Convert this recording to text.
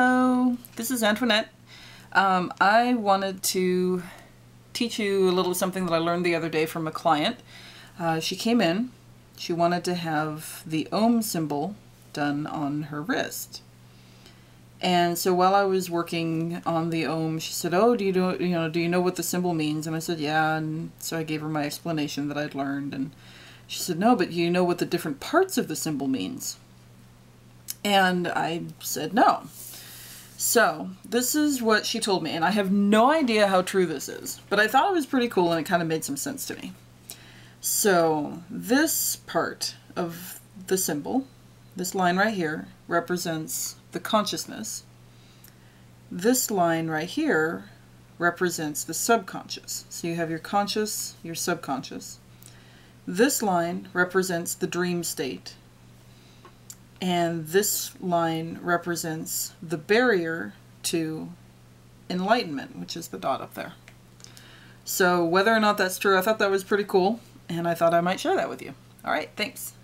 Hello, this is Antoinette. Um, I wanted to teach you a little something that I learned the other day from a client. Uh, she came in, she wanted to have the Om symbol done on her wrist. And so while I was working on the Om, she said, "Oh, do you know, you know, do you know what the symbol means?" And I said, "Yeah." And so I gave her my explanation that I'd learned, and she said, "No, but you know what the different parts of the symbol means?" And I said, "No." So, this is what she told me, and I have no idea how true this is, but I thought it was pretty cool and it kind of made some sense to me. So, this part of the symbol, this line right here, represents the consciousness. This line right here represents the subconscious. So you have your conscious, your subconscious. This line represents the dream state, and this line represents the barrier to enlightenment, which is the dot up there. So whether or not that's true, I thought that was pretty cool, and I thought I might share that with you. All right, thanks.